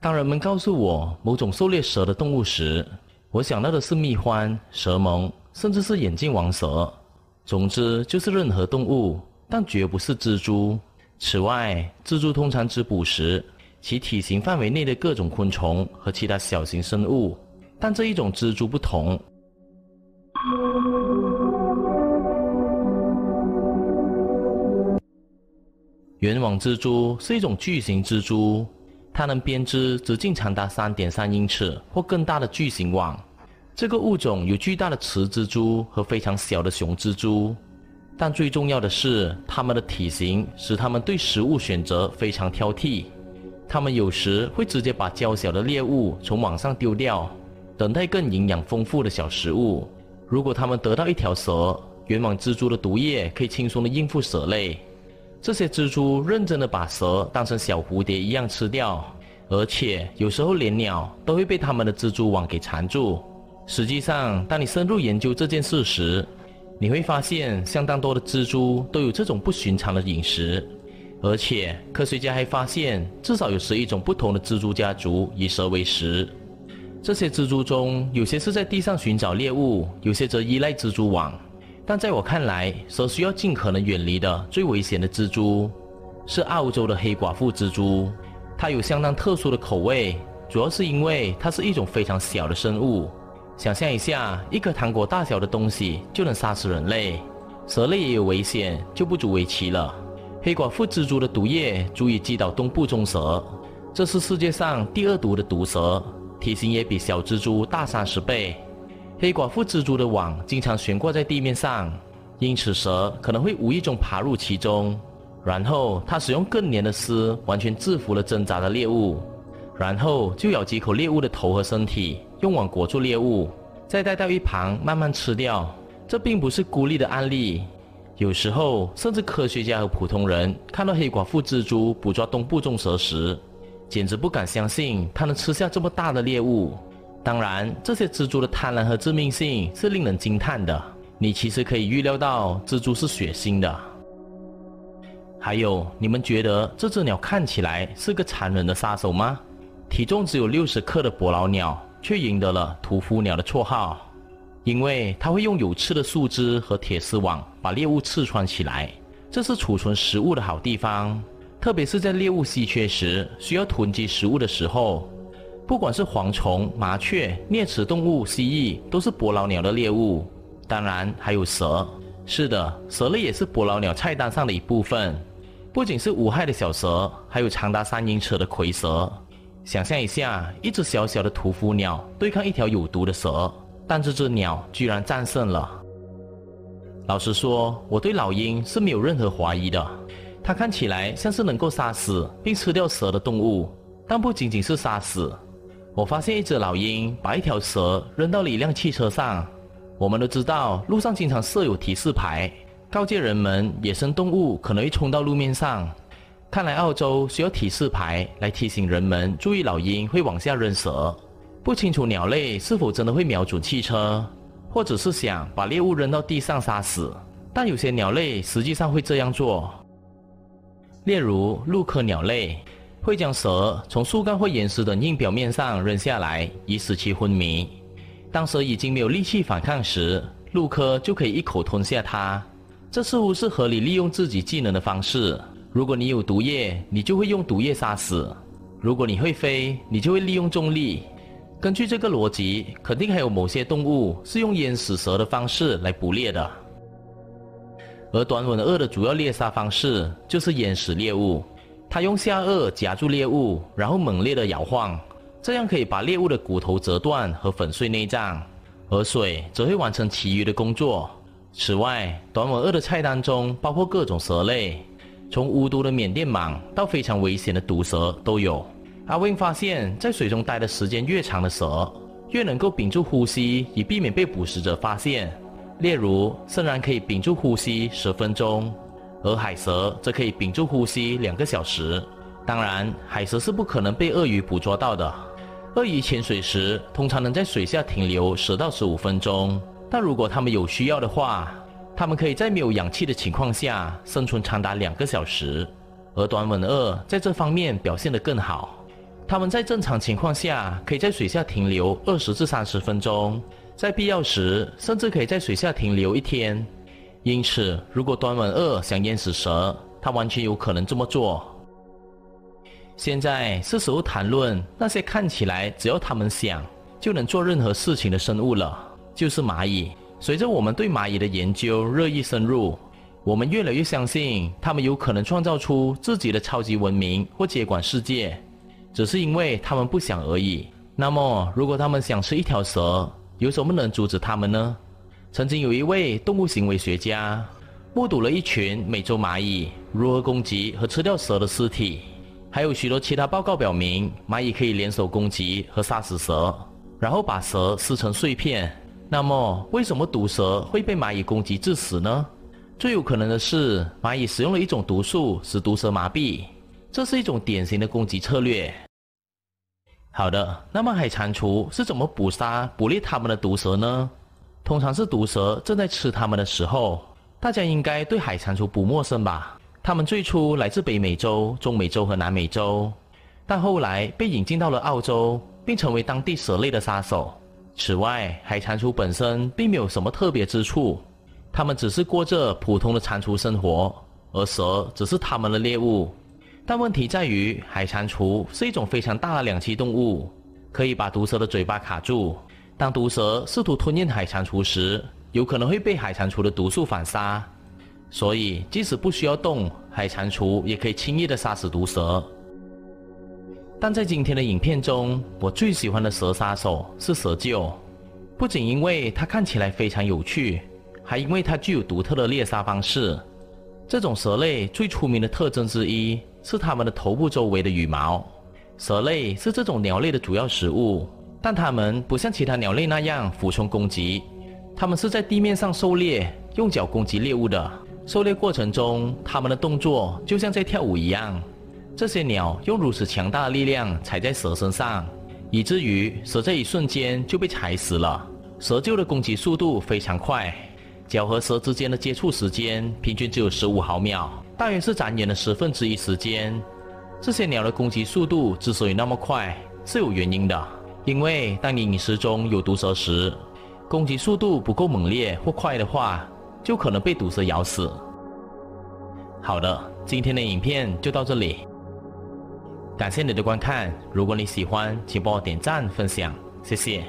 当人们告诉我某种狩猎蛇的动物时，我想到的是蜜獾、蛇虻，甚至是眼镜王蛇。总之，就是任何动物，但绝不是蜘蛛。此外，蜘蛛通常只捕食其体型范围内的各种昆虫和其他小型生物，但这一种蜘蛛不同。圆网蜘蛛是一种巨型蜘蛛，它能编织直径长达三点三英尺或更大的巨型网。这个物种有巨大的雌蜘蛛和非常小的雄蜘蛛，但最重要的是，它们的体型使它们对食物选择非常挑剔。它们有时会直接把较小的猎物从网上丢掉，等待更营养丰富的小食物。如果它们得到一条蛇，圆网蜘蛛的毒液可以轻松地应付蛇类。这些蜘蛛认真的把蛇当成小蝴蝶一样吃掉，而且有时候连鸟都会被它们的蜘蛛网给缠住。实际上，当你深入研究这件事时，你会发现相当多的蜘蛛都有这种不寻常的饮食，而且科学家还发现至少有十一种不同的蜘蛛家族以蛇为食。这些蜘蛛中，有些是在地上寻找猎物，有些则依赖蜘蛛网。但在我看来，蛇需要尽可能远离的最危险的蜘蛛是澳洲的黑寡妇蜘蛛。它有相当特殊的口味，主要是因为它是一种非常小的生物。想象一下，一颗糖果大小的东西就能杀死人类，蛇类也有危险，就不足为奇了。黑寡妇蜘蛛的毒液足以击倒东部棕蛇，这是世界上第二毒的毒蛇，体型也比小蜘蛛大三十倍。黑寡妇蜘蛛的网经常悬挂在地面上，因此蛇可能会无意中爬入其中，然后它使用更黏的丝完全制服了挣扎的猎物，然后就咬几口猎物的头和身体。用网裹住猎物，再带到一旁慢慢吃掉。这并不是孤立的案例，有时候甚至科学家和普通人看到黑寡妇蜘蛛捕捉东部众蛇时，简直不敢相信它能吃下这么大的猎物。当然，这些蜘蛛的贪婪和致命性是令人惊叹的。你其实可以预料到蜘蛛是血腥的。还有，你们觉得这只鸟看起来是个残忍的杀手吗？体重只有六十克的伯劳鸟。却赢得了“屠夫鸟”的绰号，因为它会用有刺的树枝和铁丝网把猎物刺穿起来。这是储存食物的好地方，特别是在猎物稀缺时需要囤积食物的时候。不管是蝗虫、麻雀、啮齿动物、蜥蜴，都是伯劳鸟的猎物。当然还有蛇。是的，蛇类也是伯劳鸟菜单上的一部分。不仅是无害的小蛇，还有长达三英尺的蝰蛇。想象一下，一只小小的屠夫鸟对抗一条有毒的蛇，但这只鸟居然战胜了。老实说，我对老鹰是没有任何怀疑的。它看起来像是能够杀死并吃掉蛇的动物，但不仅仅是杀死。我发现一只老鹰把一条蛇扔到了一辆汽车上。我们都知道，路上经常设有提示牌，告诫人们野生动物可能会冲到路面上。看来澳洲需要提示牌来提醒人们注意，老鹰会往下扔蛇。不清楚鸟类是否真的会瞄准汽车，或者是想把猎物扔到地上杀死。但有些鸟类实际上会这样做，例如陆科鸟类会将蛇从树干或岩石等硬表面上扔下来，以使其昏迷。当蛇已经没有力气反抗时，陆科就可以一口吞下它。这似乎是合理利用自己技能的方式。如果你有毒液，你就会用毒液杀死；如果你会飞，你就会利用重力。根据这个逻辑，肯定还有某些动物是用淹死蛇的方式来捕猎的。而短吻鳄的主要猎杀方式就是淹死猎物，它用下颚夹住猎物，然后猛烈的摇晃，这样可以把猎物的骨头折断和粉碎内脏，而水则会完成其余的工作。此外，短吻鳄的菜单中包括各种蛇类。从无毒的缅甸蟒到非常危险的毒蛇都有。阿温发现，在水中待的时间越长的蛇，越能够屏住呼吸，以避免被捕食者发现。例如，圣然可以屏住呼吸十分钟，而海蛇则可以屏住呼吸两个小时。当然，海蛇是不可能被鳄鱼捕捉到的。鳄鱼潜水时通常能在水下停留十到十五分钟，但如果它们有需要的话，它们可以在没有氧气的情况下生存长达两个小时，而短吻鳄在这方面表现得更好。它们在正常情况下可以在水下停留二十至三十分钟，在必要时甚至可以在水下停留一天。因此，如果端文二想淹死蛇，他完全有可能这么做。现在是时候谈论那些看起来只要他们想就能做任何事情的生物了，就是蚂蚁。随着我们对蚂蚁的研究日益深入，我们越来越相信它们有可能创造出自己的超级文明或接管世界。只是因为他们不想而已。那么，如果他们想吃一条蛇，有什么能阻止他们呢？曾经有一位动物行为学家目睹了一群美洲蚂蚁如何攻击和吃掉蛇的尸体，还有许多其他报告表明，蚂蚁可以联手攻击和杀死蛇，然后把蛇撕成碎片。那么，为什么毒蛇会被蚂蚁攻击致死呢？最有可能的是，蚂蚁使用了一种毒素使毒蛇麻痹，这是一种典型的攻击策略。好的，那么海蟾蜍是怎么捕杀、捕猎它们的毒蛇呢？通常是毒蛇正在吃它们的时候。大家应该对海蟾蜍不陌生吧？它们最初来自北美洲、中美洲和南美洲，但后来被引进到了澳洲，并成为当地蛇类的杀手。此外，海蟾蜍本身并没有什么特别之处，它们只是过着普通的蟾蜍生活，而蛇只是它们的猎物。但问题在于，海蟾蜍是一种非常大的两栖动物，可以把毒蛇的嘴巴卡住。当毒蛇试图吞咽海蟾蜍时，有可能会被海蟾蜍的毒素反杀。所以，即使不需要动，海蟾蜍也可以轻易的杀死毒蛇。但在今天的影片中，我最喜欢的蛇杀手是蛇鹫，不仅因为它看起来非常有趣，还因为它具有独特的猎杀方式。这种蛇类最出名的特征之一。是它们的头部周围的羽毛。蛇类是这种鸟类的主要食物，但它们不像其他鸟类那样俯冲攻击，它们是在地面上狩猎，用脚攻击猎物的。狩猎过程中，它们的动作就像在跳舞一样。这些鸟用如此强大的力量踩在蛇身上，以至于蛇在一瞬间就被踩死了。蛇鹫的攻击速度非常快，脚和蛇之间的接触时间平均只有十五毫秒。大约是展演的十分之一时间。这些鸟的攻击速度之所以那么快，是有原因的。因为当你饮食中有毒蛇时，攻击速度不够猛烈或快的话，就可能被毒蛇咬死。好的，今天的影片就到这里，感谢你的观看。如果你喜欢，请帮我点赞分享，谢谢。